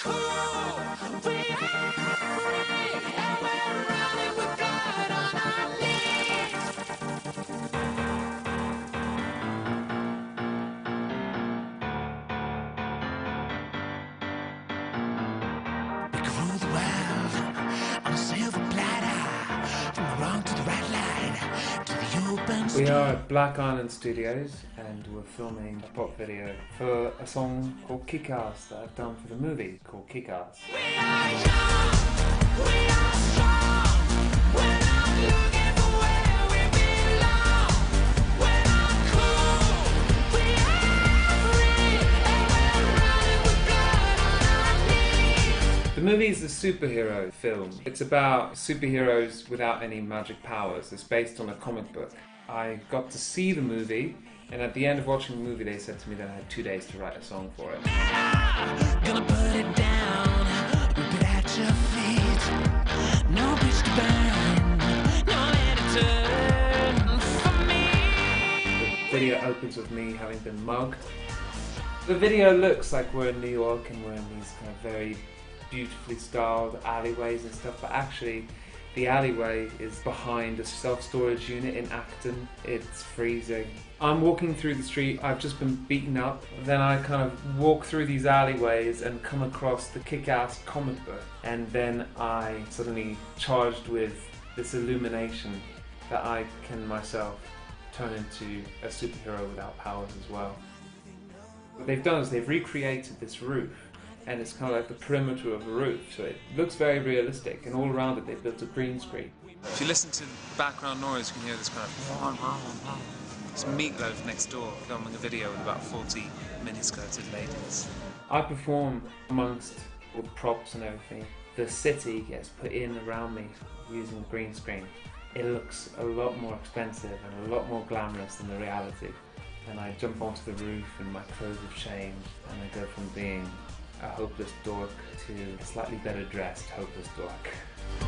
cool. We are at Black Island Studios and we're filming a pop video for a song called Kick Ass that I've done for the movie called Kick Ass. The movie is a superhero film. It's about superheroes without any magic powers. It's based on a comic book. I got to see the movie, and at the end of watching the movie, they said to me that I had two days to write a song for it. It down, rip it at your feet. No burn, no let for me. The video opens with me having been mugged. The video looks like we're in New York and we're in these kind of very beautifully styled alleyways and stuff, but actually the alleyway is behind a self-storage unit in Acton. It's freezing. I'm walking through the street, I've just been beaten up. Then I kind of walk through these alleyways and come across the kick-ass comic book. And then I suddenly charged with this illumination that I can myself turn into a superhero without powers as well. What they've done is they've recreated this roof and it's kind of like the perimeter of a roof, so it looks very realistic. And all around it, they built a green screen. If you listen to the background noise, you can hear this kind of. It's Meatloaf next door filming a video with about 40 miniskirted ladies. I perform amongst all the props and everything. The city gets put in around me using a green screen. It looks a lot more expensive and a lot more glamorous than the reality. And I jump onto the roof and my clothes have changed and I go from being a hopeless dork to a slightly better dressed hopeless dork.